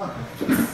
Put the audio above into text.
Ah.